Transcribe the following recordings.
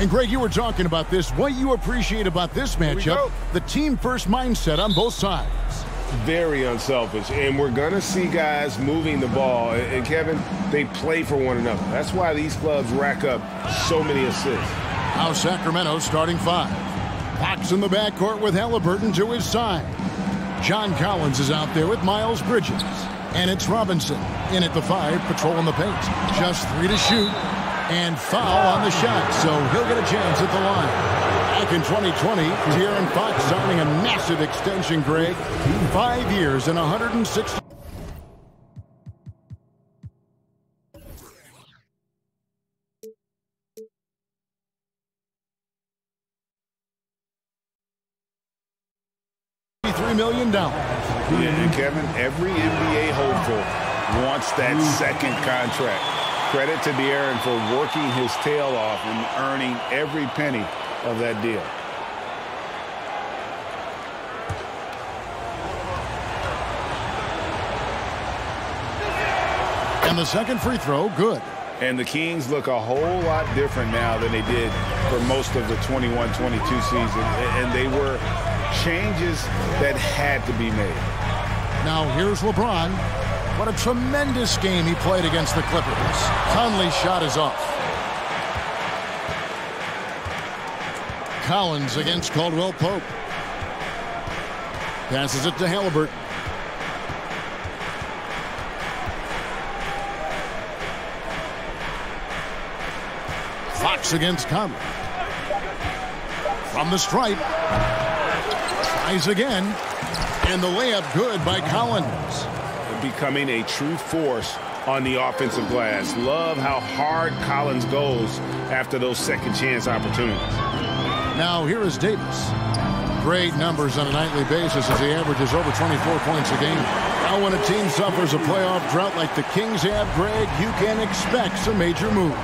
And Greg, you were talking about this. What you appreciate about this matchup, the team first mindset on both sides. Very unselfish. And we're going to see guys moving the ball. And Kevin, they play for one another. That's why these clubs rack up so many assists. Now Sacramento starting five. Fox in the backcourt with Halliburton to his side. John Collins is out there with Miles Bridges. And it's Robinson in at the five, patrolling the paint. Just three to shoot. And foul on the shot, so he'll get a chance at the line. Back in 2020, De'Aaron Fox signing a massive extension, Greg. Five years and 160. $3 million. Yeah, Kevin, every NBA hopeful wants that second contract. Credit to De'Aaron for working his tail off and earning every penny of that deal. And the second free throw, good. And the Kings look a whole lot different now than they did for most of the 21-22 season. And they were changes that had to be made. Now here's LeBron. What a tremendous game he played against the Clippers. Conley's shot is off. Collins against Caldwell Pope. Passes it to Halliburton. Fox against Conley. From the stripe. Tries again. And the layup good by Collins. Becoming a true force on the offensive glass. Love how hard Collins goes after those second chance opportunities. Now here is Davis. Great numbers on a nightly basis as he averages over 24 points a game. Now when a team suffers a playoff drought like the Kings have, Greg, you can expect some major moves.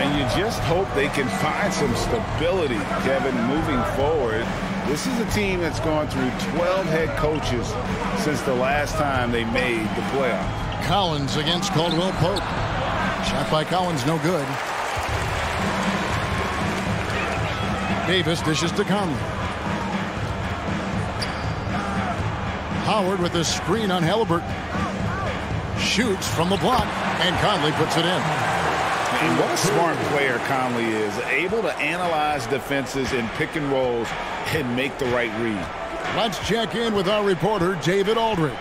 And you just hope they can find some stability, Kevin, moving forward. This is a team that's gone through 12 head coaches since the last time they made the playoff. Collins against Caldwell Pope. Shot by Collins, no good. Davis dishes to Conley. Howard with a screen on Halliburton. Shoots from the block, and Conley puts it in. And what a smart player Conley is. Able to analyze defenses in pick and rolls and make the right read. Let's check in with our reporter, David Aldridge.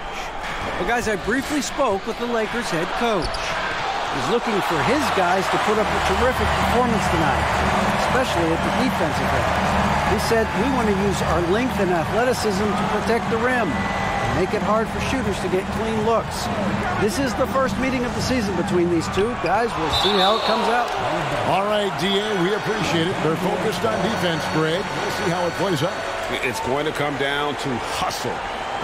Well, guys, I briefly spoke with the Lakers head coach. He's looking for his guys to put up a terrific performance tonight, especially at the defensive end. He said, we want to use our length and athleticism to protect the rim and make it hard for shooters to get clean looks. This is the first meeting of the season between these two. Guys, we'll see how it comes out. All right, D.A., we appreciate it. They're focused on defense, Greg. We'll see how it plays out. It's going to come down to hustle.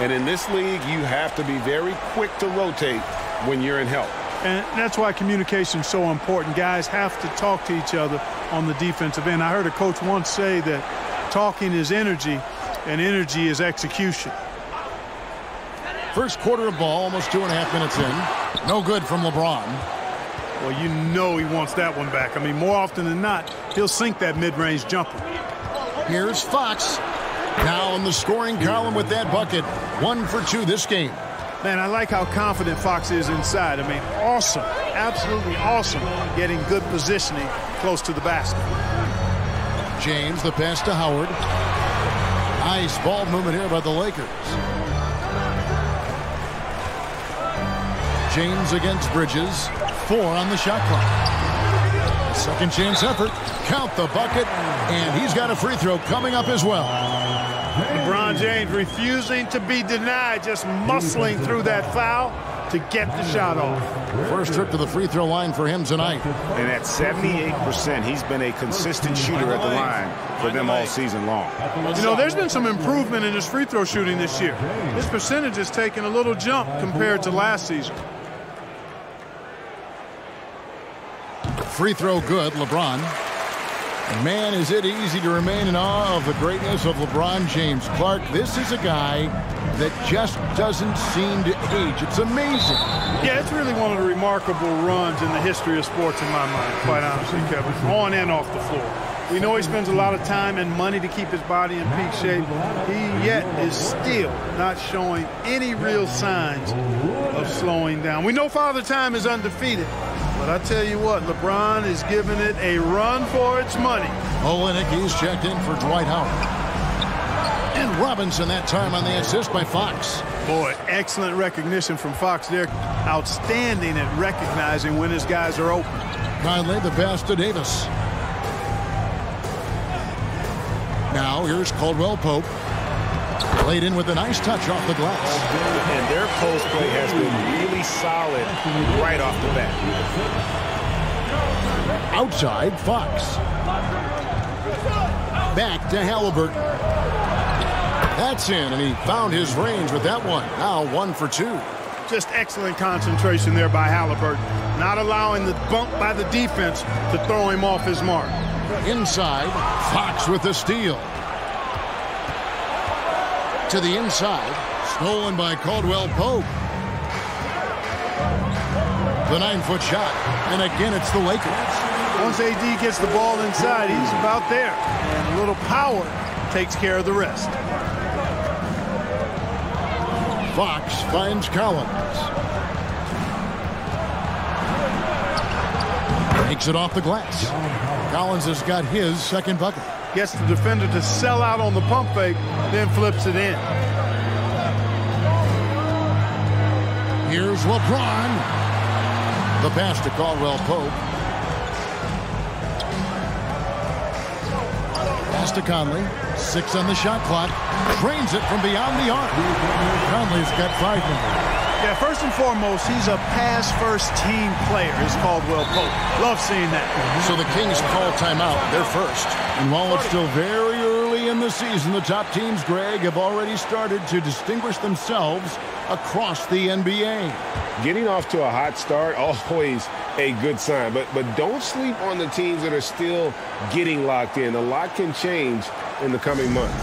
And in this league, you have to be very quick to rotate when you're in help. And that's why communication is so important. Guys have to talk to each other on the defensive end. I heard a coach once say that talking is energy and energy is execution. First quarter of ball, almost two and a half minutes in. No good from LeBron. Well, you know he wants that one back. I mean, more often than not, he'll sink that mid-range jumper. Here's Fox. Now in the scoring column with that bucket. One for two this game. Man, I like how confident Fox is inside. I mean, awesome. Absolutely awesome getting good positioning close to the basket. James, the pass to Howard. Nice ball movement here by the Lakers. James against Bridges. Four on the shot clock. Second chance effort. Count the bucket. And he's got a free throw coming up as well. LeBron James refusing to be denied, just muscling through that foul to get the shot off. First trip to the free throw line for him tonight. And at 78%, he's been a consistent shooter at the line for them all season long. You know, there's been some improvement in his free throw shooting this year. His percentage has taken a little jump compared to last season. Free throw good, LeBron. Man, is it easy to remain in awe of the greatness of LeBron James. Clark, this is a guy that just doesn't seem to age. It's amazing. Yeah, it's really one of the remarkable runs in the history of sports in my mind, quite honestly, Kevin. On and off the floor. We know he spends a lot of time and money to keep his body in peak shape. He yet is still not showing any real signs of slowing down. We know Father Time is undefeated, I tell you what, LeBron is giving it a run for its money. Olynyk, he's checked in for Dwight Howard. And Robinson that time on the assist by Fox. Boy, excellent recognition from Fox. They're outstanding at recognizing when his guys are open. Conley the pass to Davis. Now here's Caldwell Pope. Played in with a nice touch off the glass. And their post play has been really solid right off the bat. Outside, Fox. Back to Halliburton. That's in, and he found his range with that one. Now one for two. Just excellent concentration there by Halliburton. Not allowing the bump by the defense to throw him off his mark. Inside, Fox with the steal. To the inside, stolen by Caldwell Pope. The nine-foot shot, and again it's the Lakers. Once AD gets the ball inside, he's about there. And a little power takes care of the rest. Fox finds Collins. Takes it off the glass. Collins has got his second bucket. Gets the defender to sell out on the pump fake, then flips it in. Here's LeBron. The pass to Caldwell Pope. Pass to Conley. Six on the shot clock. Drains it from beyond the arc. Conley's got five minutes. Yeah, first and foremost, he's a pass-first team player, is Caldwell Pope. Love seeing that. So the Kings call timeout. They're first. And while it's still very early in the season, the top teams, Greg, have already started to distinguish themselves across the NBA. Getting off to a hot start, always a good sign. But but don't sleep on the teams that are still getting locked in. A lot can change in the coming months.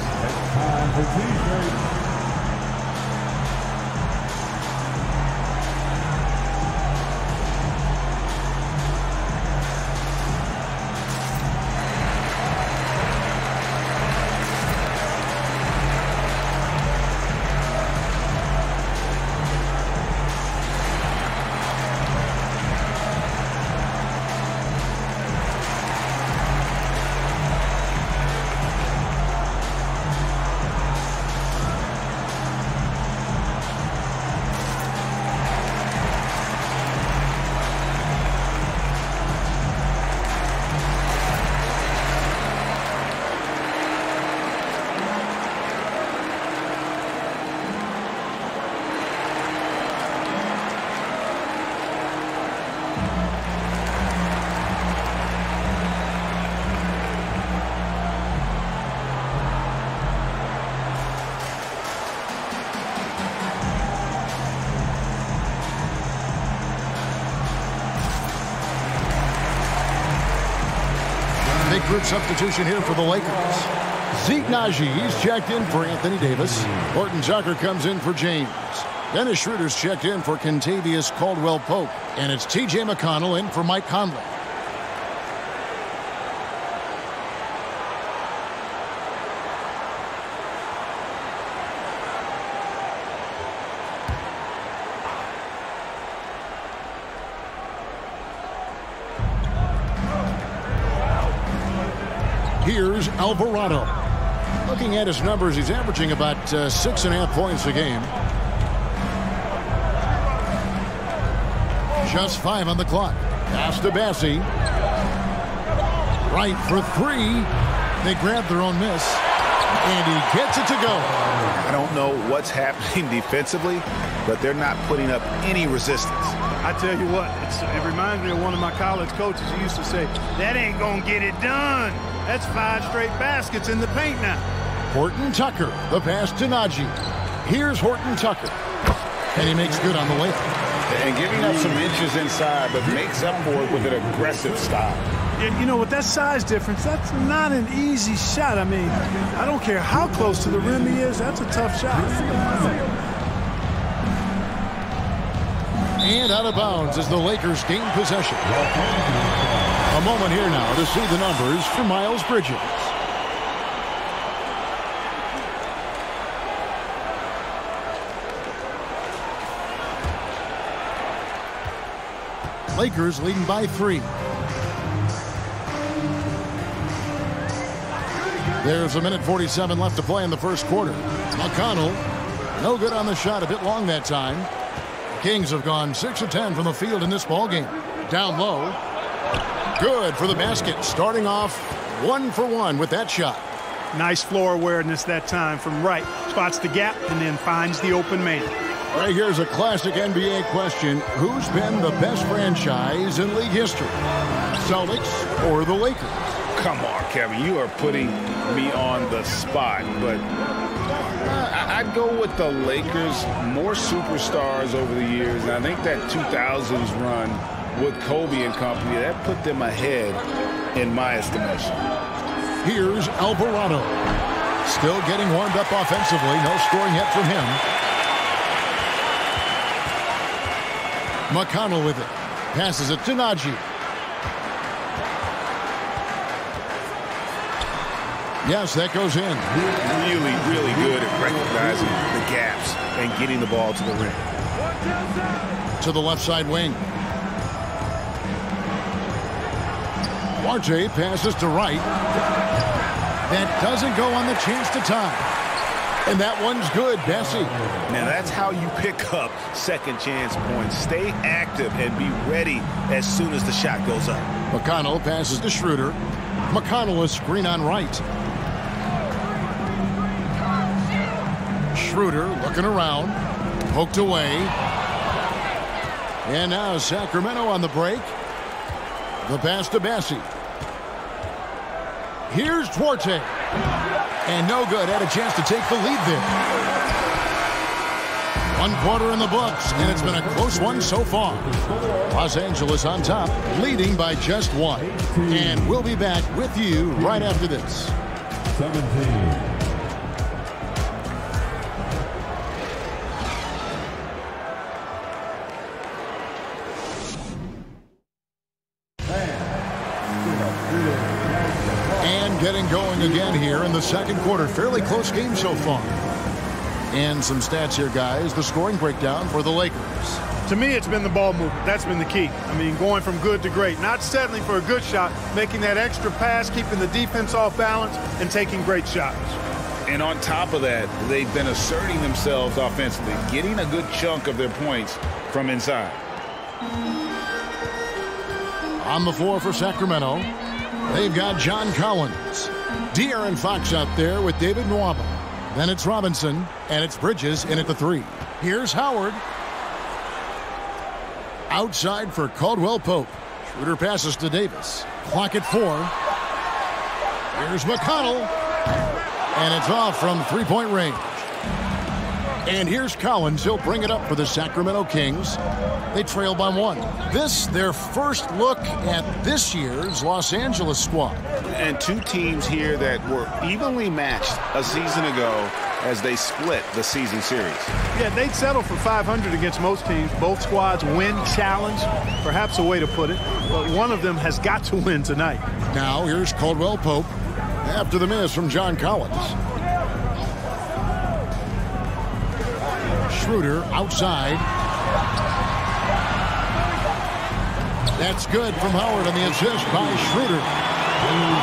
Substitution here for the Lakers. Zeke Nnaji, he's checked in for Anthony Davis. Horton Tucker comes in for James. Dennis Schroeder's checked in for Kentavious Caldwell Pope. And it's T.J. McConnell in for Mike Conley. Alvarado. Looking at his numbers, he's averaging about uh, six and a half points a game. Just five on the clock. Pass to Bassey. Wright for three. They grab their own miss. And he gets it to go. I don't know what's happening defensively, but they're not putting up any resistance. I tell you what, it reminds me of one of my college coaches who used to say, that ain't going to get it done. That's five straight baskets in the paint now. Horton Tucker, the pass to Nnaji. Here's Horton Tucker. And he makes good on the way. And giving up some inches inside, but makes up for it with an aggressive stop. And you know, with that size difference, that's not an easy shot. I mean, I don't care how close to the rim he is, that's a tough shot. And out of bounds as the Lakers gain possession. A moment here now to see the numbers for Miles Bridges. Lakers leading by three. There's a minute 47 left to play in the first quarter. McConnell, no good on the shot, a bit long that time. Kings have gone 6 of 10 from the field in this ball game. Down low. Good for the basket. Starting off one for one with that shot. Nice floor awareness that time from Wright. Spots the gap and then finds the open man. Right here's a classic NBA question. Who's been the best franchise in league history? Celtics or the Lakers? Come on, Kevin. You are putting me on the spot, but I'd go with the Lakers. More superstars over the years, and I think that 2000s run with Kobe and company, that put them ahead in my estimation. Here's Alvarado. Still getting warmed up offensively. No scoring yet from him. McConnell with it. Passes it to Nnaji. Yes, that goes in. Really, really good at recognizing the gaps and getting the ball to the rim. To the left side wing. Duarte passes to Wright. That doesn't go on the chance to tie. And that one's good, Bassey. Now that's how you pick up second chance points. Stay active and be ready as soon as the shot goes up. McConnell passes to Schroeder. McConnell is screen on Wright. Schroeder looking around. Poked away. And now Sacramento on the break. The pass to Bassey. Here's Duarte. And no good. Had a chance to take the lead there. One quarter in the books, and it's been a close one so far. Los Angeles on top, leading by just one. And we'll be back with you right after this. 17. Going again here in the second quarter. Fairly close game so far. And some stats here, guys. The scoring breakdown for the Lakers. To me, it's been the ball movement. That's been the key. I mean, going from good to great. Not settling for a good shot, making that extra pass, keeping the defense off balance, and taking great shots. And on top of that, they've been asserting themselves offensively, getting a good chunk of their points from inside. On the floor for Sacramento, They've got John Collins. De'Aaron Fox out there with David Nwaba. Then it's Robinson, and it's Bridges in at the three. Here's Howard. Outside for Caldwell Pope. Schroeder passes to Davis. Clock at four. Here's McConnell. And it's off from three-point range. And here's Collins. He'll bring it up for the Sacramento Kings. They trail by one. This, their first look at this year's Los Angeles squad. And two teams here that were evenly matched a season ago as they split the season series. Yeah, they'd settle for 500 against most teams. Both squads win challenge, perhaps a way to put it. But one of them has got to win tonight. Now here's Caldwell Pope after the miss from John Collins. Schroeder outside. That's good from Howard on the assist by Schroeder.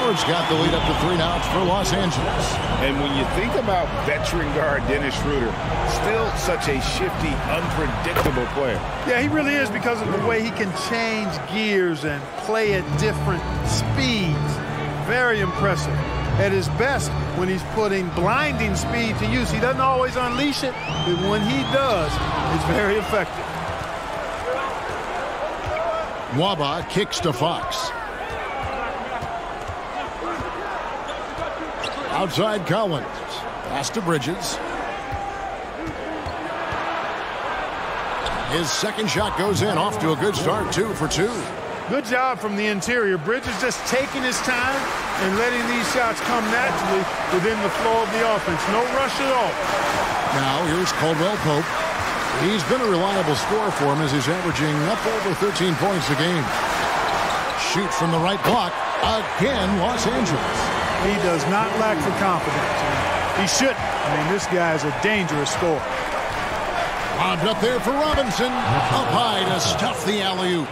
Howard's got the lead up to three now. It's for Los Angeles. And when you think about veteran guard Dennis Schroeder, still such a shifty, unpredictable player. Yeah, he really is because of the way he can change gears and play at different speeds. Very impressive at his best when he's putting blinding speed to use. He doesn't always unleash it, but when he does, it's very effective. Nwaba kicks to Fox. Outside Collins. Pass to Bridges. His second shot goes in. Off to a good start, two for two. Good job from the interior. Bridges just taking his time and letting these shots come naturally within the flow of the offense. No rush at all. Now here's Caldwell Pope. He's been a reliable scorer for him as he's averaging up over 13 points a game. shoots from the right block. Again, Los Angeles. He does not lack for confidence. He shouldn't. I mean, this guy is a dangerous scorer. Lobbed up there for Robinson. Up high to stuff the alley-oop.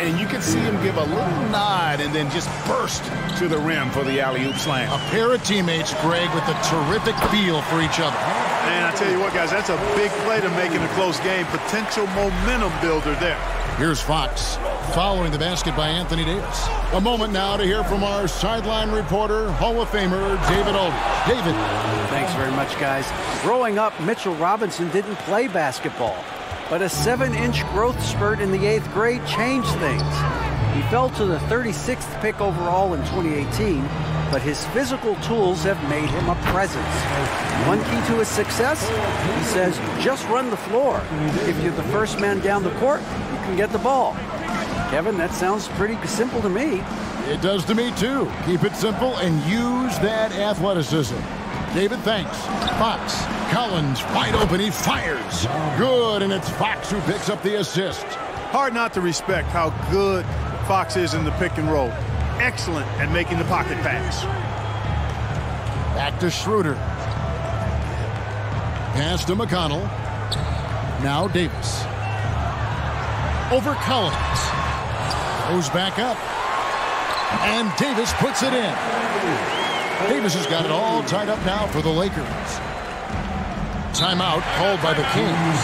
And you can see him give a little nod and then just burst to the rim for the alley-oop slam. A pair of teammates, Greg, with a terrific feel for each other. Man, I tell you what, guys, that's a big play to make in a close game. Potential momentum builder there. Here's Fox following the basket by Anthony Davis. A moment now to hear from our sideline reporter, Hall of Famer David Aldridge. David. Thanks very much, guys. Growing up, Mitchell Robinson didn't play basketball, but a seven-inch growth spurt in the eighth grade changed things. He fell to the 36th pick overall in 2018, but his physical tools have made him a presence. One key to his success, he says, just run the floor. If you're the first man down the court, you can get the ball. Kevin, that sounds pretty simple to me. It does to me, too. Keep it simple and use that athleticism. David, thanks. Fox, Collins, wide open, he fires. Good, and it's Fox who picks up the assist. Hard not to respect how good Fox is in the pick and roll. Excellent at making the pocket pass. Back to Schroeder. Pass to McConnell. Now Davis. Over Collins. Goes back up. And Davis puts it in. Davis has got it all tied up now for the Lakers. Timeout called by the Kings.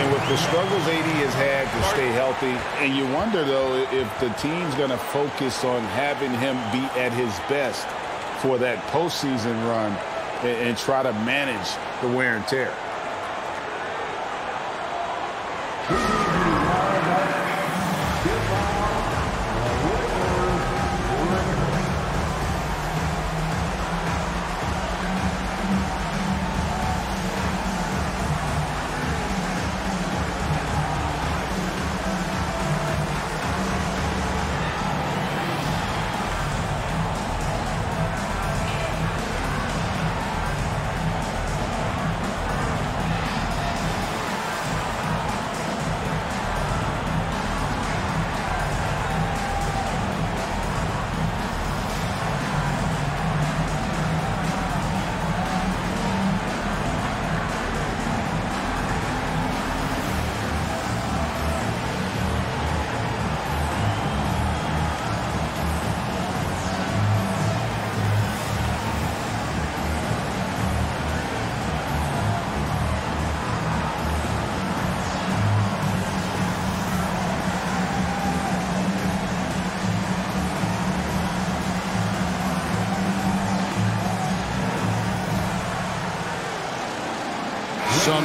And with the struggles AD has had to stay healthy, and you wonder, though, if the team's going to focus on having him be at his best for that postseason run and, and try to manage the wear and tear.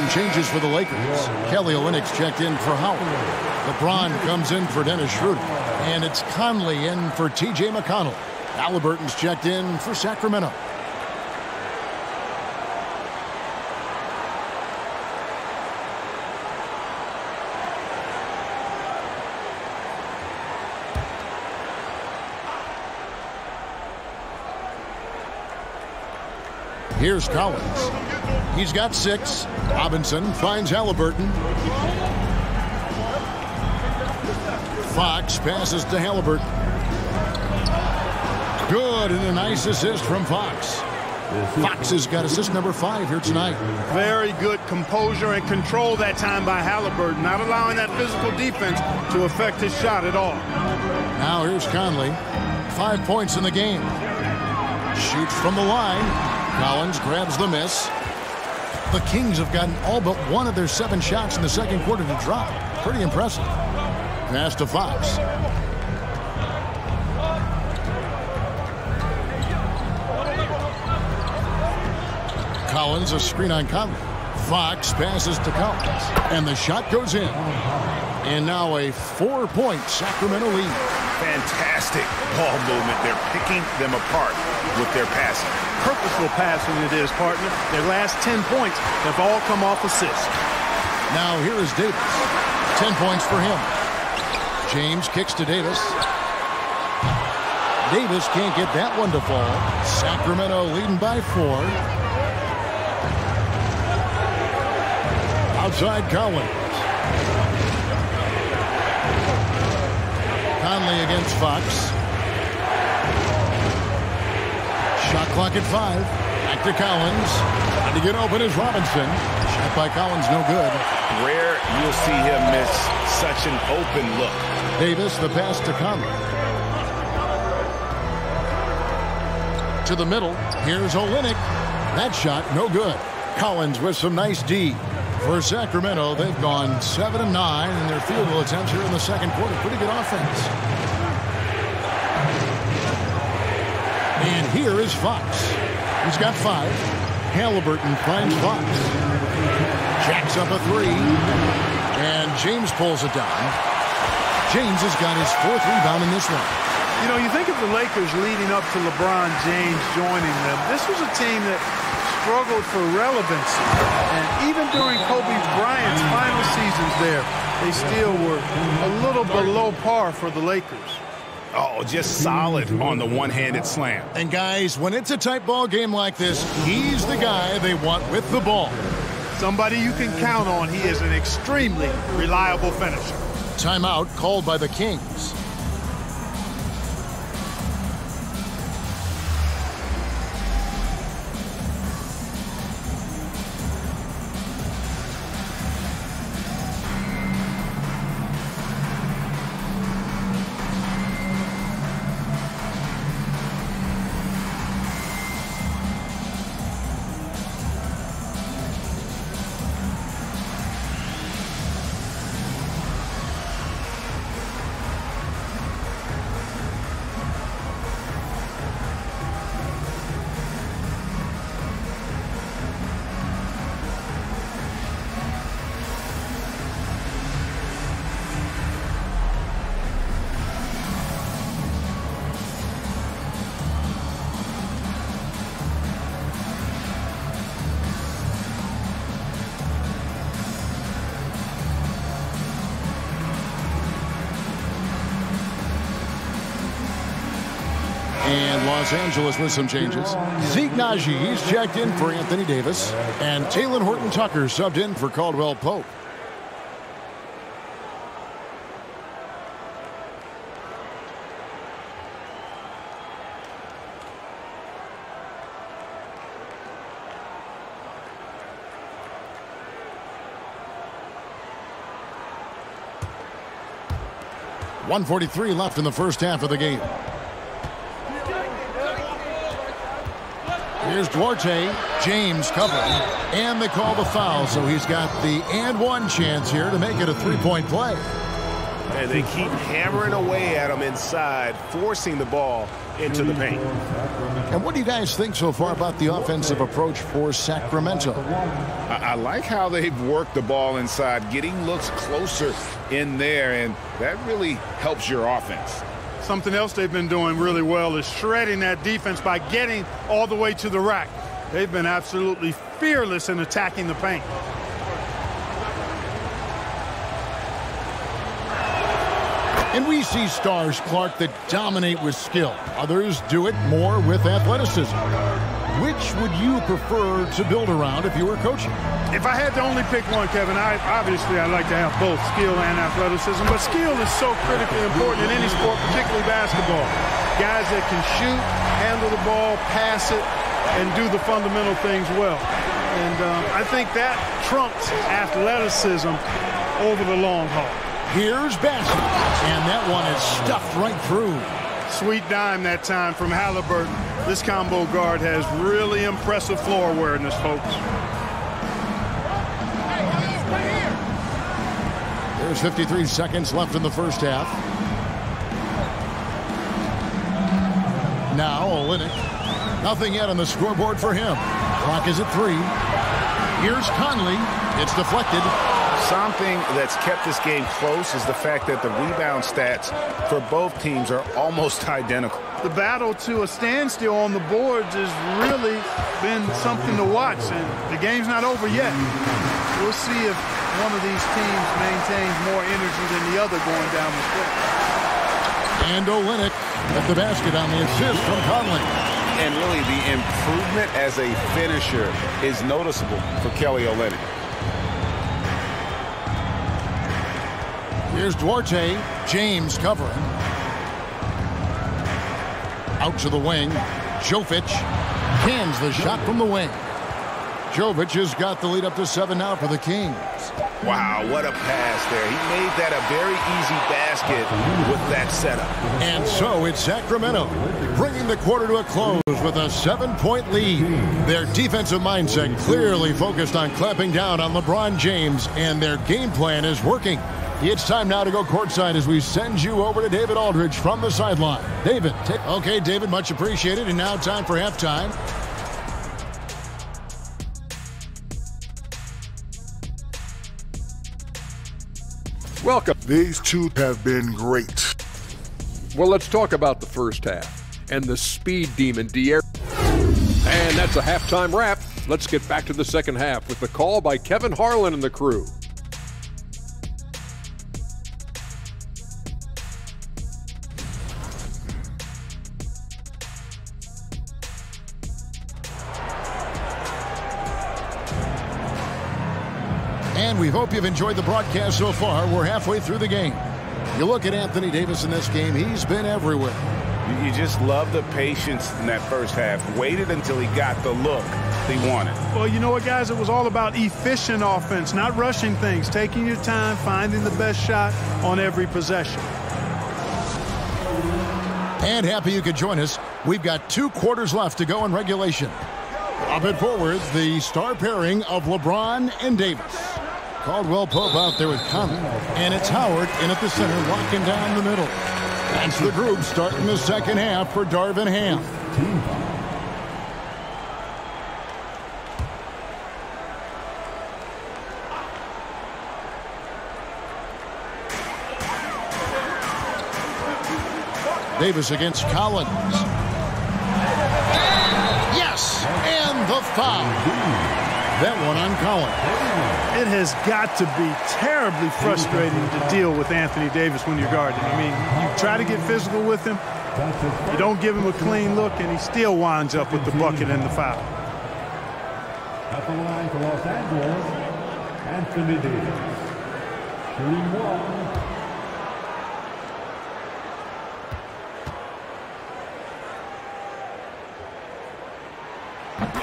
Some changes for the Lakers. Kelly Olynyk's checked in for Howard. LeBron comes in for Dennis Schroeder. And it's Conley in for T.J. McConnell. Halliburton's checked in for Sacramento. Here's Collins. He's got six. Robinson finds Halliburton. Fox passes to Halliburton. Good, and a nice assist from Fox. Fox has got assist number five here tonight. Very good composure and control that time by Halliburton, not allowing that physical defense to affect his shot at all. Now here's Conley. Five points in the game. Shoots from the line. Collins grabs the miss. The Kings have gotten all but one of their seven shots in the second quarter to drop. Pretty impressive. Pass to Fox. Collins, a screen on Conley. Fox passes to Collins, and the shot goes in. And now a four-point Sacramento lead. Fantastic ball movement. They're picking them apart with their passing. Purposeful passing it is, partner. Their last 10 points have all come off assists. Now here is Davis. 10 points for him. James kicks to Davis. Davis can't get that one to fall. Sacramento leading by four. Outside Collins. Conley against Fox. Shot clock at five. Back to Collins. Trying to get open is Robinson. Shot by Collins, no good. Rare you'll see him miss such an open look. Davis, the pass to Conley. To the middle. Here's Olynyk. That shot, no good. Collins with some nice D. For Sacramento, they've gone 7 and 9 in their field goal attempts here in the second quarter. Pretty good offense. And here is Fox. He's got five. Halliburton finds Fox. Jacks up a three. And James pulls it down. James has got his fourth rebound in this one. You know, you think of the Lakers leading up to LeBron James joining them. This was a team that struggled for relevancy. And even during Kobe Bryant's final seasons there, they still were a little below par for the Lakers. Oh, just solid on the one-handed slam. And guys, when it's a tight ball game like this, he's the guy they want with the ball. Somebody you can count on. He is an extremely reliable finisher. Timeout called by the Kings. Los Angeles with some changes. Zeke Nnaji, he's checked in for Anthony Davis. And Talen Horton-Tucker subbed in for Caldwell Pope. One forty-three left in the first half of the game. Here's Duarte. James covering. And they call the foul, so he's got the and one chance here to make it a three-point play. And they keep hammering away at him inside, forcing the ball into the paint. And what do you guys think so far about the offensive approach for Sacramento? I, I like how they've worked the ball inside, getting looks closer in there, and that really helps your offense. Something else they've been doing really well is shredding that defense by getting all the way to the rack. They've been absolutely fearless in attacking the paint. And we see stars, Clark, that dominate with skill. Others do it more with athleticism. Which would you prefer to build around if you were coaching? If I had to only pick one, Kevin, I obviously I'd like to have both skill and athleticism, but skill is so critically important in any sport, particularly basketball. Guys that can shoot, handle the ball, pass it, and do the fundamental things well. And um, I think that trumps athleticism over the long haul. Here's Bassett, and that one is stuffed right through. Sweet dime that time from Halliburton. This combo guard has really impressive floor awareness, folks. There's 53 seconds left in the first half. Now Olynyk. Nothing yet on the scoreboard for him. Clock is at three. Here's Conley. It's deflected. Something that's kept this game close is the fact that the rebound stats for both teams are almost identical. The battle to a standstill on the boards has really been something to watch, and the game's not over yet. We'll see if one of these teams maintains more energy than the other going down the stretch. And Olynyk at the basket on the assist from Conley. And really, the improvement as a finisher is noticeable for Kelly Olynyk. Here's Duarte. James covering. Out to the wing. Jovic cans the shot from the wing. Jovic has got the lead up to seven now for the Kings. Wow, what a pass there. He made that a very easy basket with that setup. And so it's Sacramento bringing the quarter to a close with a seven-point lead. Their defensive mindset clearly focused on clamping down on LeBron James, and their game plan is working. It's time now to go courtside as we send you over to David Aldridge from the sideline. David, okay, David, much appreciated. And now time for halftime. Welcome. These two have been great. Well, let's talk about the first half and the speed demon De'Aaron. And that's a halftime wrap. Let's get back to the second half with the call by Kevin Harlan and the crew. We hope you've enjoyed the broadcast so far. We're halfway through the game. You look at Anthony Davis in this game, he's been everywhere. You just love the patience in that first half. Waited until he got the look he wanted. Well, you know what, guys? It was all about efficient offense, not rushing things, taking your time, finding the best shot on every possession. And happy you could join us. We've got two quarters left to go in regulation. Up and forward, the star pairing of LeBron and Davis. Caldwell Pope out there with Conley. And it's Howard in at the center, locking down the middle. That's the group starting the second half for Darvin Ham. Davis against Collins. Yes, and the foul. That one on Colin. It has got to be terribly frustrating to deal with Anthony Davis when you're guarding. I mean, you try to get physical with him, you don't give him a clean look, and he still winds up with the bucket and the foul. At the line for Los Angeles, Anthony Davis. 3-1.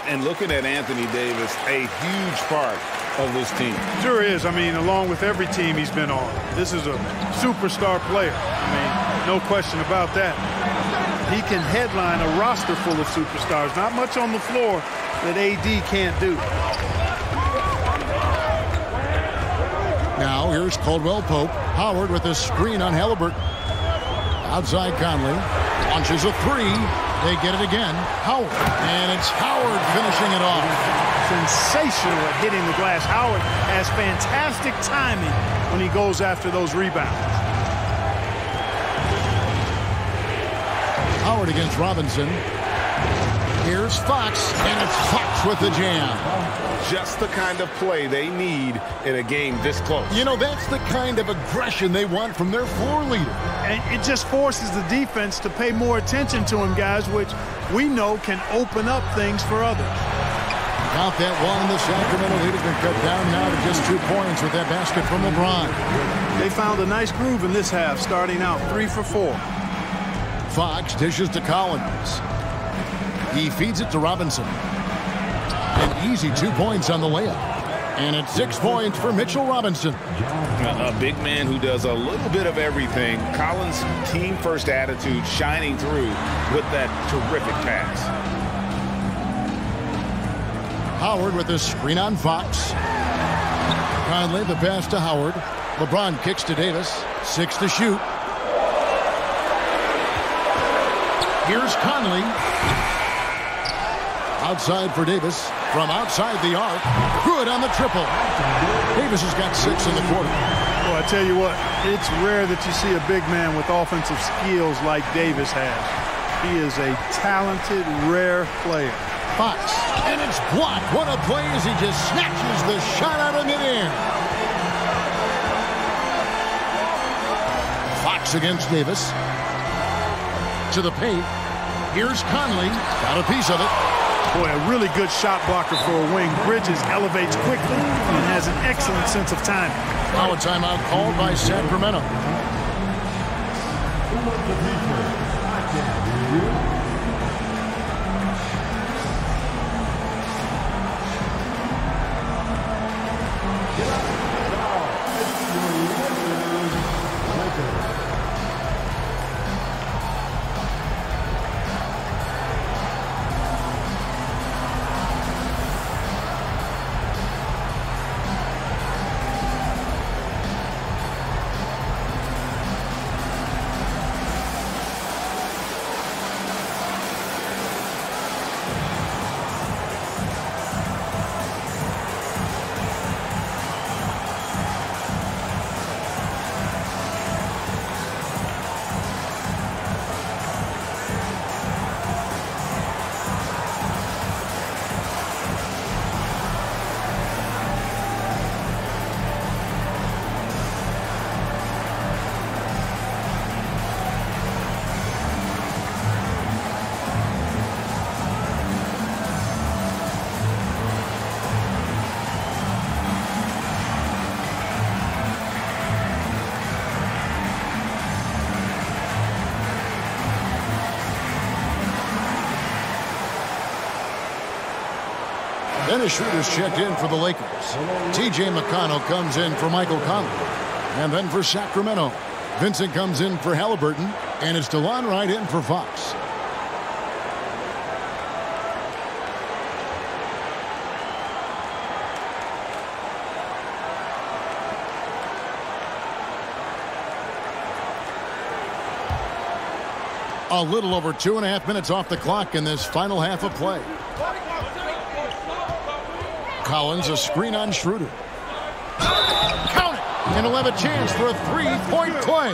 And looking at Anthony Davis, a huge part of this team. Sure is. I mean, along with every team he's been on. This is a superstar player. I mean, no question about that. He can headline a roster full of superstars. Not much on the floor that AD can't do. Now here's Caldwell Pope. Howard with a screen on Halliburton. Outside Conley. Launches a three. They get it again. Howard. And it's Howard finishing it off. Sensational at hitting the glass. Howard has fantastic timing when he goes after those rebounds. Howard against Robinson. Here's Fox. And it's Fox with the jam. Just the kind of play they need in a game this close. You know, that's the kind of aggression they want from their floor leader. And it just forces the defense to pay more attention to him, guys, which we know can open up things for others. Count that one. The Sacramento lead has been cut down now to just two points with that basket from LeBron. They found a nice groove in this half, starting out three for four. Fox dishes to Collins. He feeds it to Robinson. An easy two points on the layup. And it's six points for Mitchell Robinson. A, big man who does a little bit of everything. Collins' team first attitude shining through with that terrific pass. Howard with a screen on Fox. Conley the pass to Howard. LeBron kicks to Davis. Six to shoot. Here's Conley. Outside for Davis. From outside the arc. Good on the triple. Davis has got six in the quarter. Well, I tell you what, it's rare that you see a big man with offensive skills like Davis has. He is a talented, rare player. Fox. And it's blocked. What a play as he just snatches the shot out of midair. Fox against Davis. To the paint. Here's Conley. Got a piece of it. Boy, a really good shot blocker for a wing. Bridges elevates quickly and has an excellent sense of timing. Now a timeout called by Sacramento. Dennis Schroeder's checked in for the Lakers. T.J. McConnell comes in for Michael Conley. And then for Sacramento, Vincent comes in for Halliburton. And it's DeLon Wright in for Fox. A little over two and a half minutes off the clock in this final half of play. Collins, a screen on Schroeder. Count it! And he'll have a chance for a three-point play.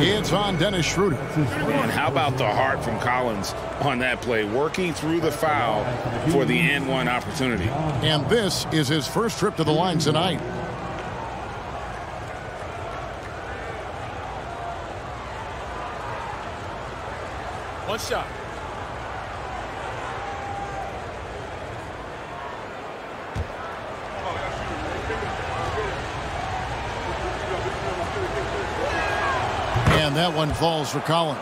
It's on Dennis Schroeder. And how about the heart from Collins on that play, working through the foul for the and one opportunity. And this is his first trip to the line tonight. Falls for Collins.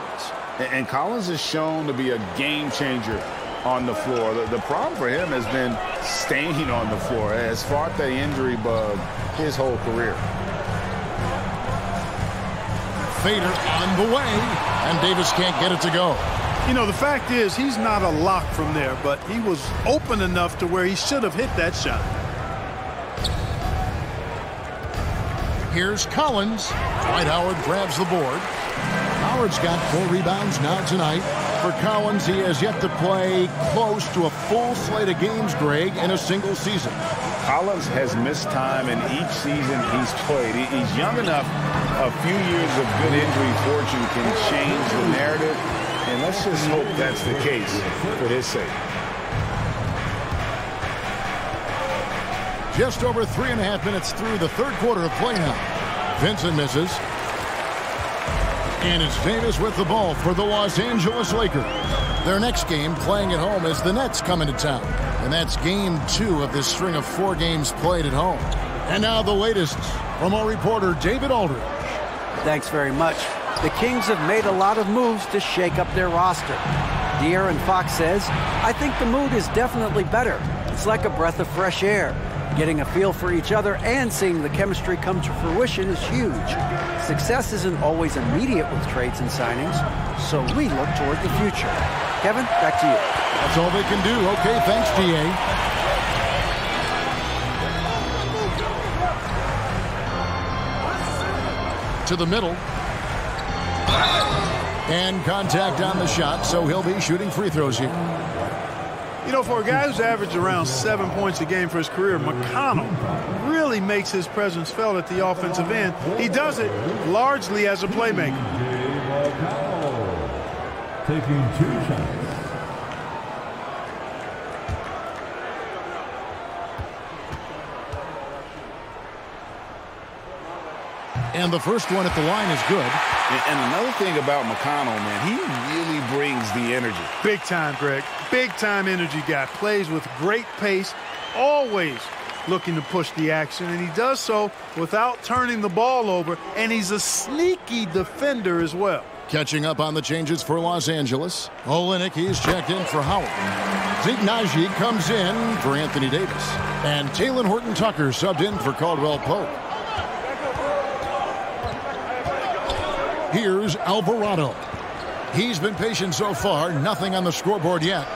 And Collins is shown to be a game changer on the floor. The, the, problem for him has been staying on the floor. Has fought the injury bug his whole career. Fader on the way, and Davis can't get it to go. You know, the fact is he's not a lock from there, but he was open enough to where he should have hit that shot. Here's Collins. Dwight Howard grabs the board. Howard's got four rebounds now tonight. For Collins, he has yet to play close to a full slate of games, Greg, in a single season. Collins has missed time in each season he's played. He's young enough. A few years of good injury fortune can change the narrative, and let's just hope that's the case for his sake. Just over three and a half minutes through the third quarter of play now. Vincent misses. And it's Davis with the ball for the Los Angeles Lakers. Their next game playing at home is the Nets coming to town. And that's game two of this string of four games played at home. And now the latest from our reporter David Aldridge. Thanks very much. The Kings have made a lot of moves to shake up their roster. De'Aaron Fox says, I think the mood is definitely better. It's like a breath of fresh air. Getting a feel for each other and seeing the chemistry come to fruition is huge. Success isn't always immediate with trades and signings, so we look toward the future. Kevin, back to you. That's all they can do. Okay, thanks, DA. To the middle. And contact on the shot, so he'll be shooting free throws here. Know, for a guy who's averaged around seven points a game for his career, McConnell really makes his presence felt at the offensive end. He does it largely as a playmaker. Taking two shots. And the first one at the line is good. And another thing about McConnell, man, he really brings the energy. Big time, Greg. Big time energy guy. Plays with great pace, always looking to push the action, and he does so without turning the ball over, and he's a sneaky defender as well. Catching up on the changes for Los Angeles. Olynyk, he's checked in for Howard. Zeke Nnaji comes in for Anthony Davis. And Talen Horton-Tucker subbed in for Caldwell Pope. Here's Alvarado. He's been patient so far. Nothing on the scoreboard yet.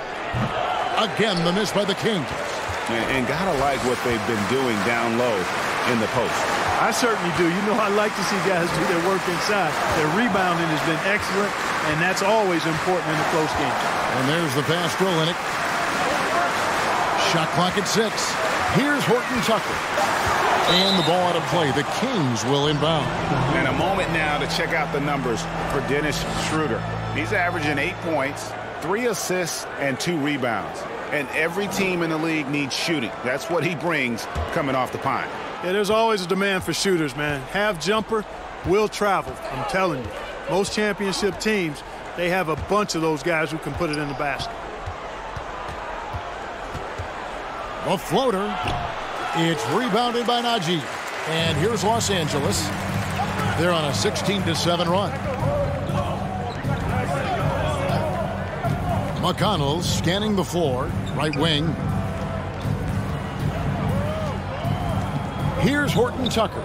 Again, the miss by the Kings. And, and gotta like what they've been doing down low in the post. I certainly do. You know, I like to see guys do their work inside. Their rebounding has been excellent, and that's always important in a close game. And there's the pass to Olynyk. Shot clock at six. Here's Horton Tucker. And the ball out of play. The Kings will inbound. And a moment now to check out the numbers for Dennis Schroeder. He's averaging eight points, three assists, and two rebounds. And every team in the league needs shooting. That's what he brings coming off the pine. Yeah, there's always a demand for shooters, man. Have jumper, will travel. I'm telling you. Most championship teams, they have a bunch of those guys who can put it in the basket. A floater. It's rebounded by Nnaji. And here's Los Angeles. They're on a 16 to 7 run. McConnell scanning the floor. Right wing. Here's Horton Tucker.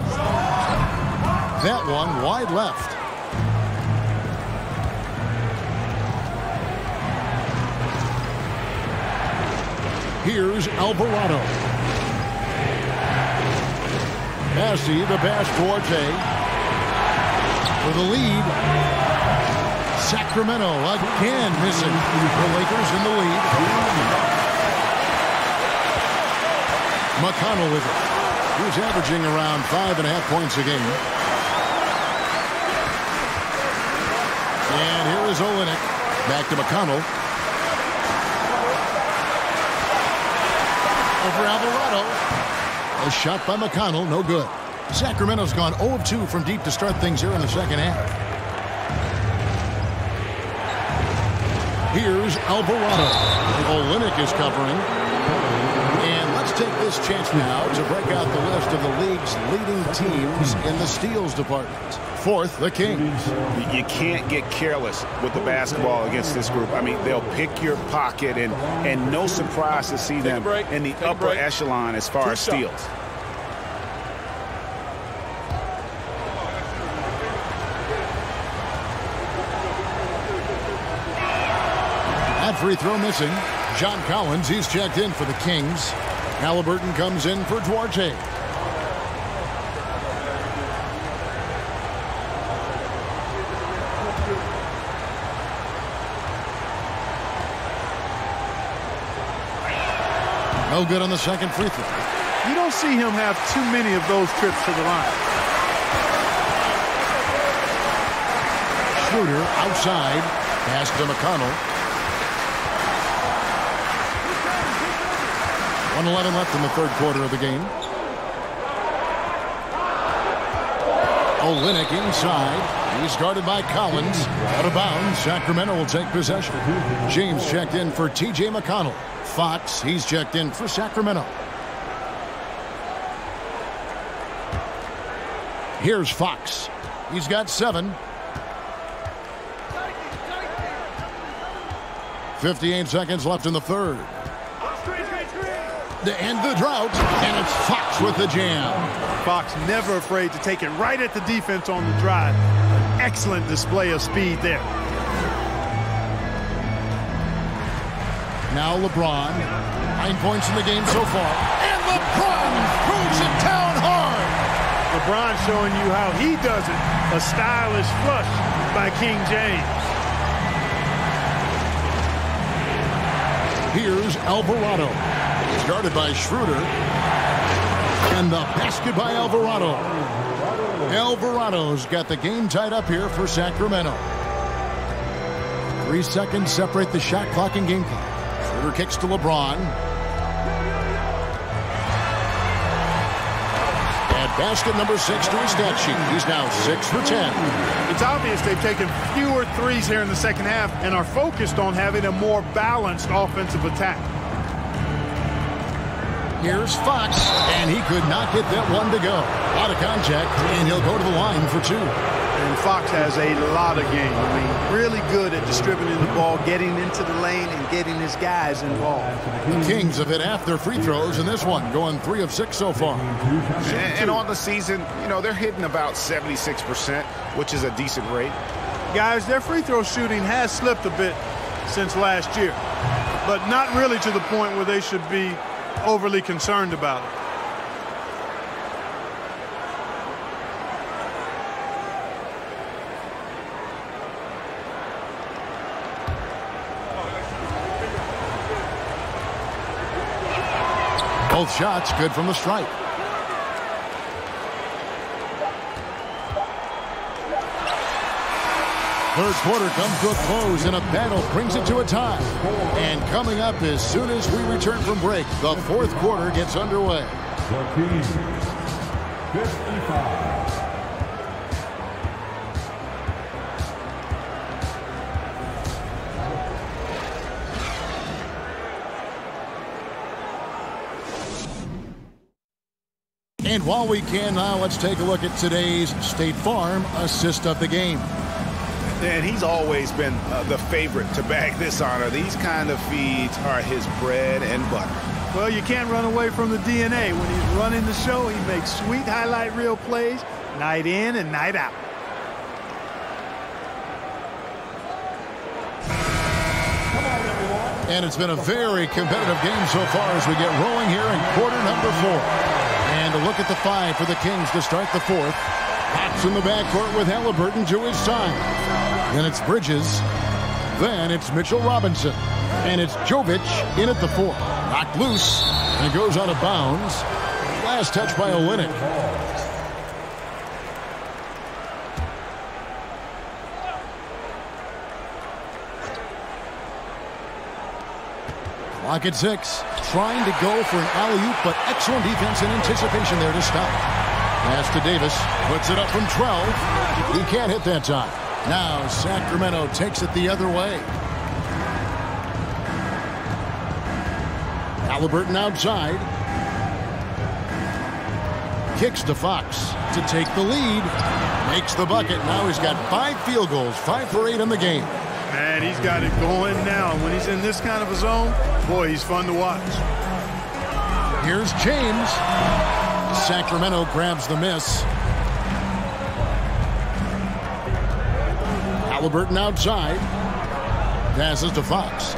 That one wide left. Here's Alvarado. Bassey, the pass Duarte. For the lead. Sacramento again missing. The Lakers in the lead. McConnell with it. He's averaging around five and a half points a game. And here is Olynyk. Back to McConnell. Over Alvarado. A shot by McConnell, no good. Sacramento's gone 0 of 2 from deep to start things here in the second half. Here's Alvarado. Olynyk is covering. And let's take this chance now to break out the list of the league's leading teams in the steals department. Fourth, the Kings. You can't get careless with the basketball against this group. I mean, they'll pick your pocket, and and no surprise to see them in the upper echelon as far as steals. That free throw missing. John Collins, he's checked in for the Kings. Halliburton comes in for Duarte. No good on the second free throw. You don't see him have too many of those trips to the line. Schroeder outside. Pass to McConnell. 111 left in the third quarter of the game. Olynyk inside. He's guarded by Collins. Out of bounds. Sacramento will take possession. James checked in for T.J. McConnell. Fox, he's checked in for Sacramento. Here's Fox. He's got seven. 58 seconds left in the third. To end the drought, and it's Fox with the jam. Fox never afraid to take it right at the defense on the drive. An Excellent display of speed there. Now LeBron. Nine points in the game so far. And LeBron proves it down hard. LeBron showing you how he does it. A stylish flush by King James. Here's Alvarado. Guarded by Schroeder. And the basket by Alvarado. Alvarado's got the game tied up here for Sacramento. Three seconds separate the shot clock and game clock. Kicks to LeBron. And basket number six to his stat sheet. He's now six for ten. It's obvious they've taken fewer threes here in the second half and are focused on having a more balanced offensive attack. Here's Fox, and he could not get that one to go. Out of contact, and he'll go to the line for two. And Fox has a lot of game. I mean, really good at distributing the ball, getting into the lane, and getting his guys involved. The Kings have hit half their free throws in this one, going three of six so far. And, and on the season, you know, they're hitting about 76%, which is a decent rate. Guys, their free throw shooting has slipped a bit since last year, but not really to the point where they should be overly concerned about it. Both shots good from the stripe. Third quarter comes to a close, and a battle brings it to a tie. And coming up as soon as we return from break, the fourth quarter gets underway. The Kings, 55. And while we can now, let's take a look at today's State Farm assist of the game. And he's always been uh, the favorite to bag this honor. These kind of feeds are his bread and butter. Well, you can't run away from the DNA. When he's running the show, he makes sweet highlight reel plays night in and night out. And it's been a very competitive game so far as we get rolling here in quarter number four. And a look at the five for the Kings to start the fourth. Fox in the backcourt with Halliburton to his side. Then it's Bridges. Then it's Mitchell Robinson. And it's Jovic in at the four. Knocked loose and goes out of bounds. Last touch by Olynyk. Clock at six. Trying to go for an alley-oop, but excellent defense and anticipation there to stop. Pass to Davis. Puts it up from 12. He can't hit that time. Now Sacramento takes it the other way. Halliburton outside. Kicks to Fox to take the lead. Makes the bucket. Now he's got five field goals, five for eight in the game. Man, he's got it going now. When he's in this kind of a zone, boy, he's fun to watch. Here's James. Sacramento grabs the miss. Halliburton outside. Passes to Fox.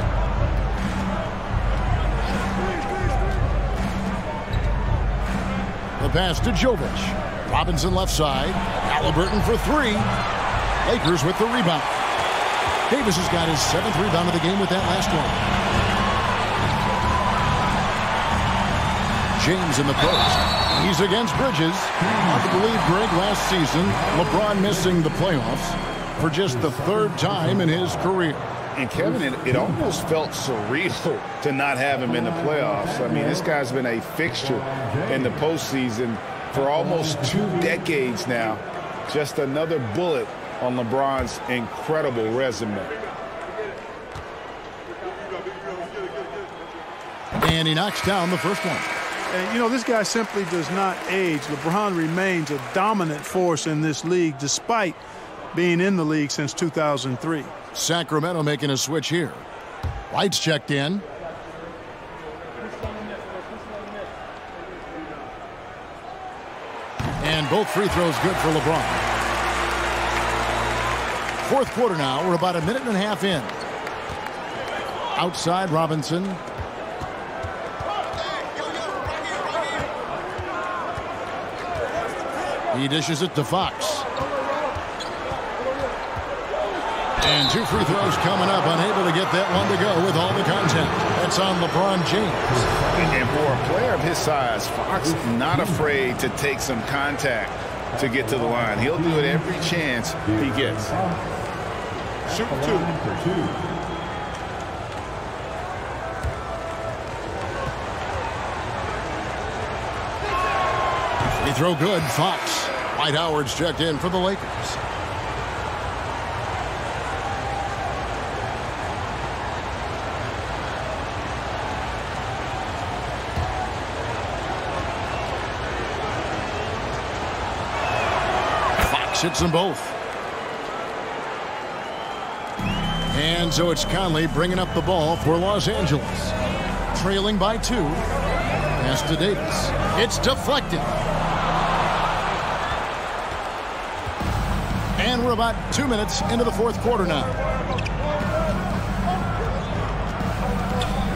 The pass to Jovic. Robinson left side. Halliburton for three. Lakers with the rebound. Davis has got his seventh rebound of the game with that last one. James in the post. He's against Bridges. Hard to believe, Greg, last season, LeBron missing the playoffs for just the third time in his career. And Kevin, it, it, almost felt surreal to not have him in the playoffs. I mean, this guy's been a fixture in the postseason for almost two decades now. Just another bullet on LeBron's incredible resume. And he knocks down the first one. And, you know, this guy simply does not age. LeBron remains a dominant force in this league despite being in the league since 2003. Sacramento making a switch here. Wright checked in. And both free throws good for LeBron. Fourth quarter now. We're about a minute and a half in. Outside Robinson. He dishes it to Fox. And two free throws coming up. Unable to get that one to go with all the contact. That's on LeBron James. And for a player of his size, Fox not afraid to take some contact to get to the line. He'll do it every chance he gets. Shoot two. Free throw good. Fox. Dwight Howard's checked in for the Lakers. Fox hits them both. And so it's Conley bringing up the ball for Los Angeles. Trailing by two. Pass to Davis. It's deflected. And we're about two minutes into the fourth quarter now.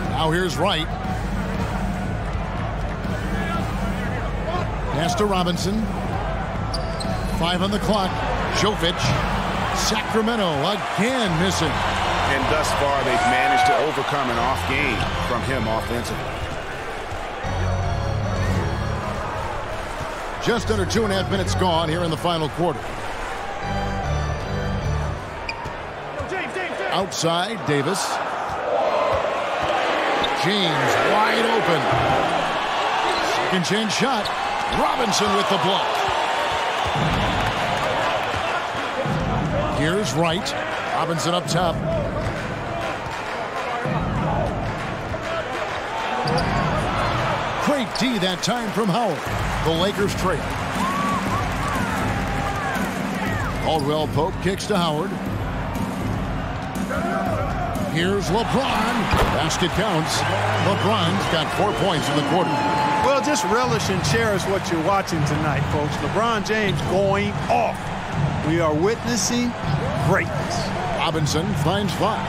Now here's Wright. Pass to Robinson. Five on the clock. Jovic. Sacramento again missing. And thus far, they've managed to overcome an off game from him offensively. Just under two and a half minutes gone here in the final quarter. Outside, Davis. James wide open. Second chance shot. Robinson with the block. Here's Wright. Robinson up top. D that time from Howard. The Lakers trade. Caldwell Pope kicks to Howard. Here's LeBron. Basket counts. LeBron's got four points in the quarter. Well, just relish and cherish what you're watching tonight, folks. LeBron James going off. We are witnessing greatness. Robinson finds Fox.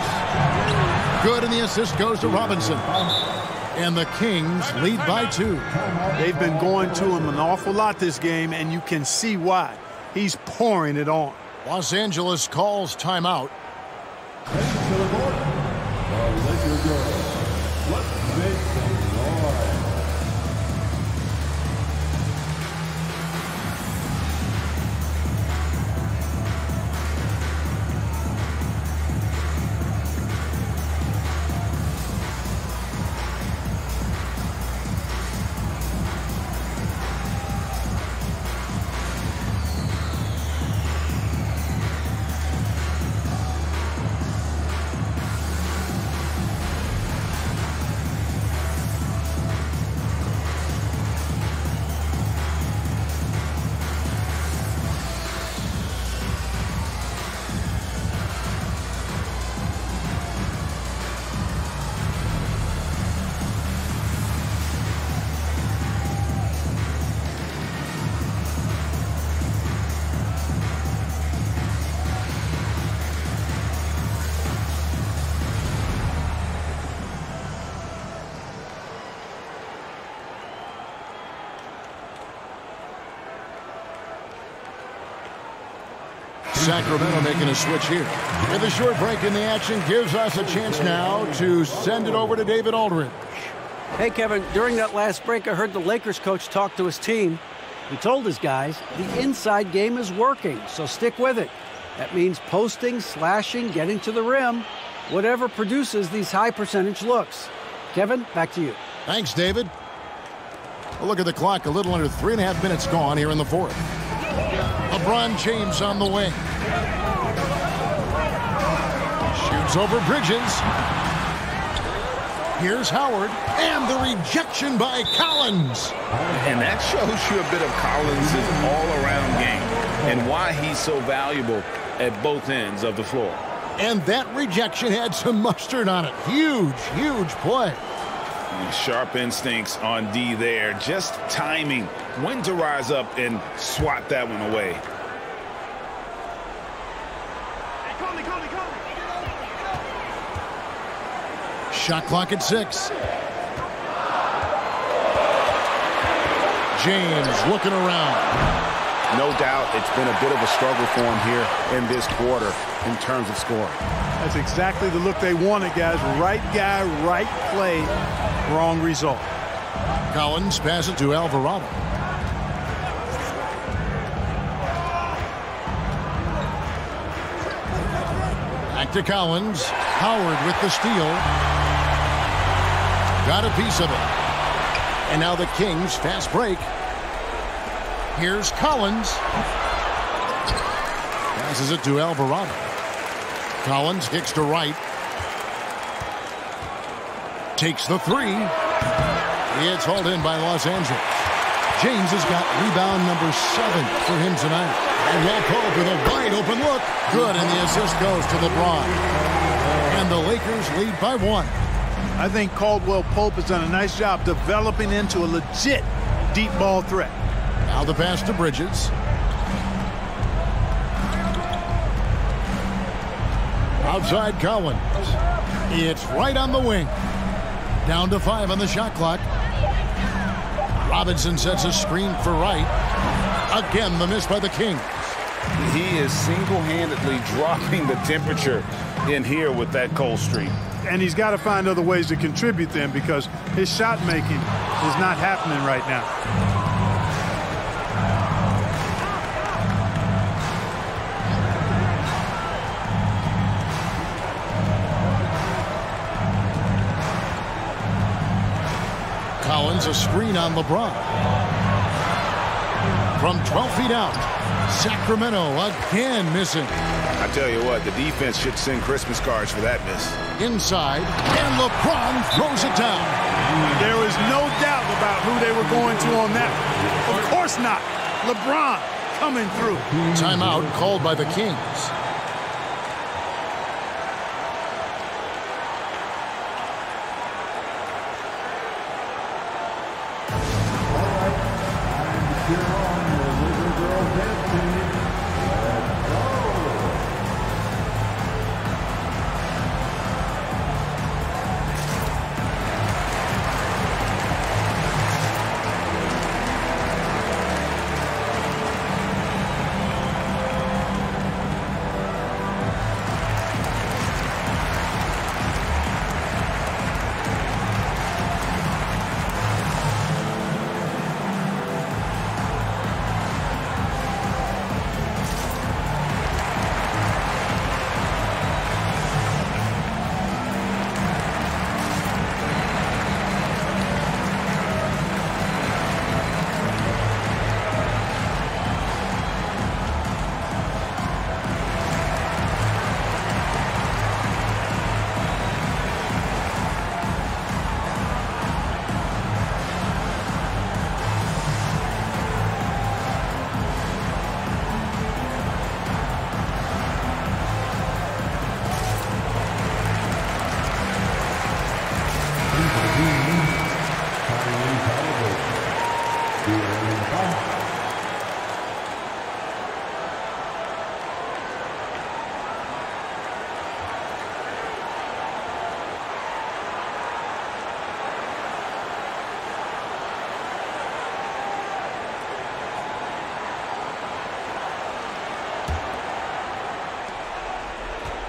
Good, and the assist goes to Robinson. And the Kings lead by two. They've been going to him an awful lot this game, and you can see why. He's pouring it on. Los Angeles calls timeout. Sacramento making a switch here. And the short break in the action gives us a chance now to send it over to David Aldridge. Hey, Kevin, during that last break, I heard the Lakers coach talk to his team. He told his guys the inside game is working, so stick with it. That means posting, slashing, getting to the rim, whatever produces these high percentage looks. Kevin, back to you. Thanks, David. A look at the clock, a little under three and a half minutes gone here in the fourth. LeBron James on the wing. Shoots over Bridges. Here's Howard, and the rejection by Collins. And that shows you a bit of Collins' all-around game and why he's so valuable at both ends of the floor. And that rejection had some mustard on it. Huge, huge play. Sharp instincts on D there. Just timing when to rise up and swat that one away. Shot clock at six. James looking around. No doubt it's been a bit of a struggle for him here in this quarter in terms of scoring. That's exactly the look they wanted, guys. Right guy, right play, wrong result. Collins passes to Alvarado. Back to Collins. Howard with the steal. Got a piece of it. And now the Kings fast break. Here's Collins. Passes it to Alvarado. Collins kicks to Wright. Takes the three. It's hauled in by Los Angeles. James has got rebound number seven for him tonight. And well Pope with a wide open look. Good, and the assist goes to LeBron. And the Lakers lead by one. I think Caldwell Pope has done a nice job developing into a legit deep ball threat. Now the pass to Bridges. Outside Collins. It's Wright on the wing. Down to five on the shot clock. Robinson sets a screen for Wright. Again, the miss by the Kings. He is single-handedly dropping the temperature in here with that cold streak. And he's got to find other ways to contribute then because his shot making is not happening right now. Collins, a screen on LeBron. From 12 feet out, Sacramento again missing. I tell you what, the defense should send Christmas cards for that miss. Inside, and LeBron throws it down. There was no doubt about who they were going to on that. Of course not. LeBron coming through. Timeout called by the Kings.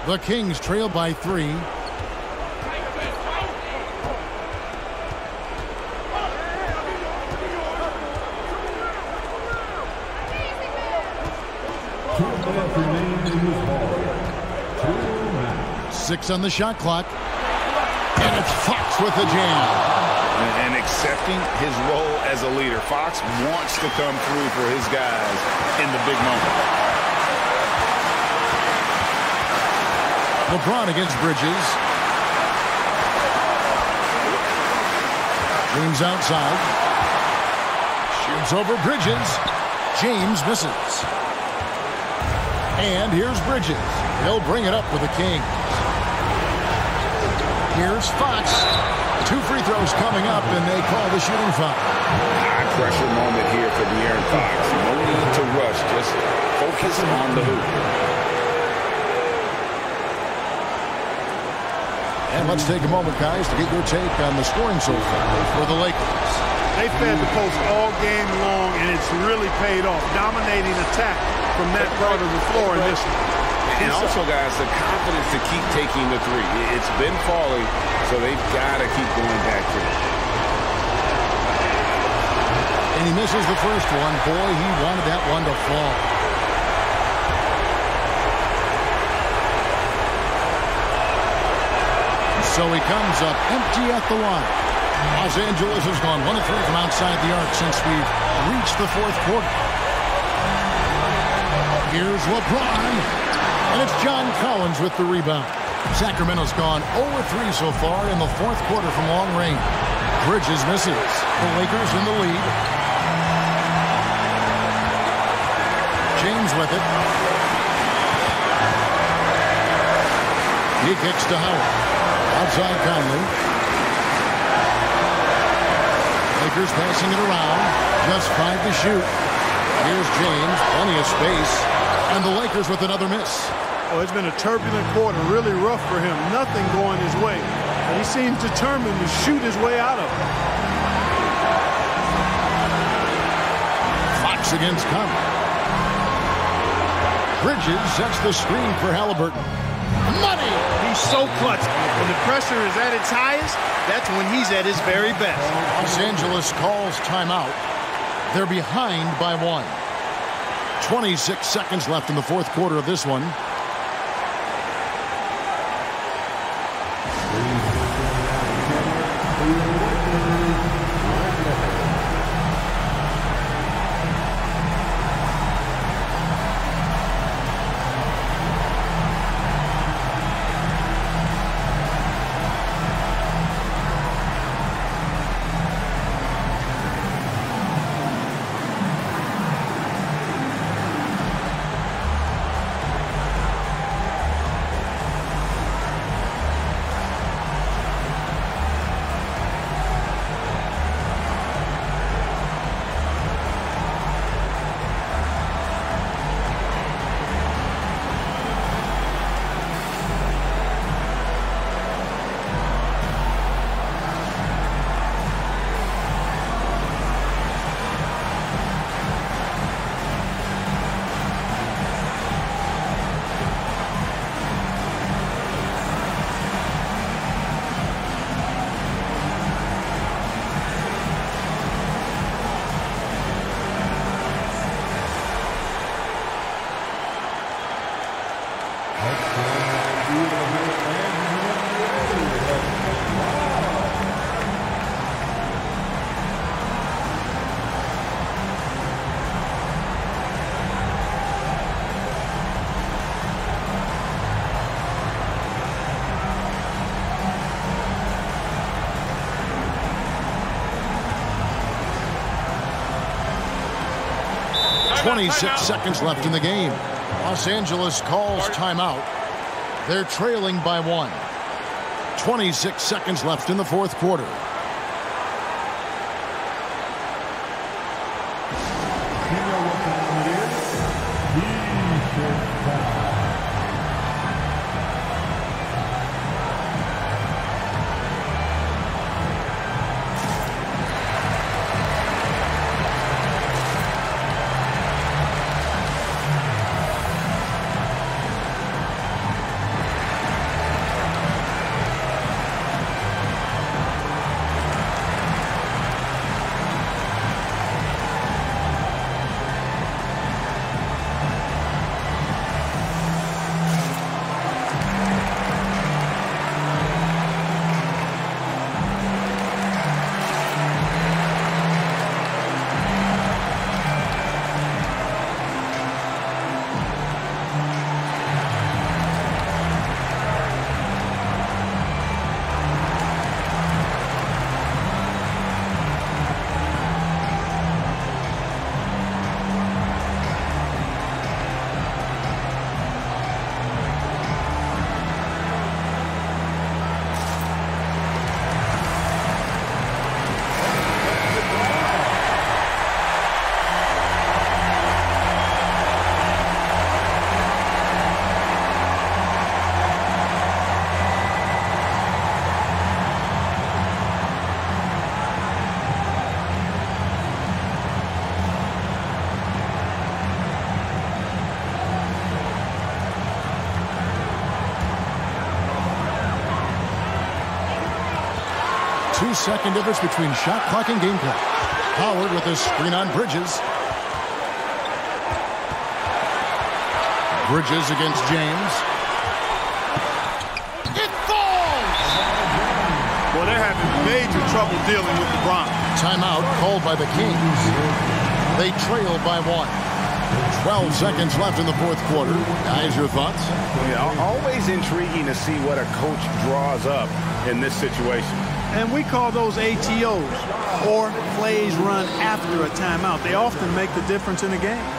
The Kings trail by three. Six on the shot clock. And it's Fox with the jam. And accepting his role as a leader. Fox wants to come through for his guys in the big moment. LeBron against Bridges. James outside. Shoots over Bridges. James misses. And here's Bridges. He'll bring it up with the Kings. Here's Fox. Two free throws coming up, and they call the shooting foul. High pressure moment here for De'Aaron Fox. No need to rush. Just focus on the hoop. And let's take a moment, guys, to get your take on the scoring so far for the Lakers. They fed the post all game long, and it's really paid off. Dominating attack from that part of the floor in this one. And also, guys, the confidence to keep taking the three. It's been falling, so they've got to keep going back to it. And he misses the first one. Boy, he wanted that one to fall. So he comes up empty at the line. Los Angeles has gone one of three from outside the arc since we've reached the fourth quarter. Here's LeBron. And it's John Collins with the rebound. Sacramento's gone 0-3 so far in the fourth quarter from long range. Bridges misses. The Lakers in the lead. James with it. He kicks to Howard. Outside Conley. Lakers passing it around. Just five to shoot. Here's James. Plenty of space. And the Lakers with another miss. Oh, it's been a turbulent quarter, really rough for him. Nothing going his way. But he seems determined to shoot his way out of it. Fox against Conley. Bridges sets the screen for Halliburton. So clutch. When the pressure is at its highest, that's when he's at his very best. Los Angeles calls timeout. They're behind by one. 26 seconds left in the fourth quarter of this one. Twenty-six seconds left in the game. Los Angeles calls timeout. They're trailing by one. 26 seconds left in the fourth quarter. Two-second difference between shot clock and game clock. Howard with a screen on Bridges. Bridges against James. It falls! Well, they're having major trouble dealing with LeBron. Timeout called by the Kings. They trail by one. 12 seconds left in the fourth quarter. Guys, your thoughts? Yeah, always intriguing to see what a coach draws up in this situation. And we call those ATOs, or plays run after a timeout. They often make the difference in a game.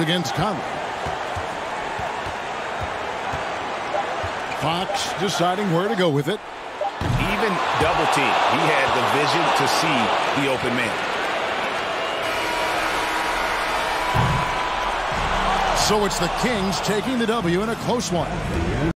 Against Conley. Fox deciding where to go with it. Even double team, he had the vision to see the open man. So it's the Kings taking the W in a close one.